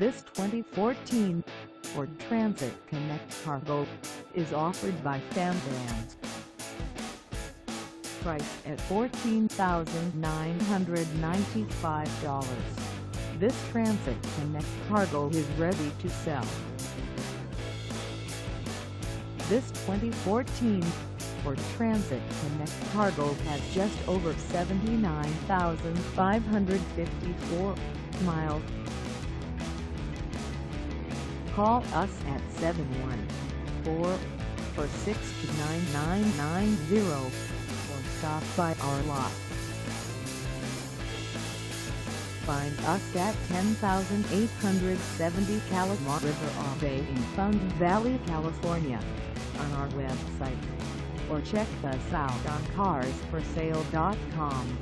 This 2014 Ford Transit Connect Cargo is offered by Fam Vans. Price at $14,995. This Transit Connect Cargo is ready to sell. This 2014 Ford Transit Connect Cargo has just over 79,554 miles. Call us at 714-446-9990 or stop by our lot. Find us at 10870 Kalama River Ave in Fountain Valley, California on our website or check us out on carsforsale.com.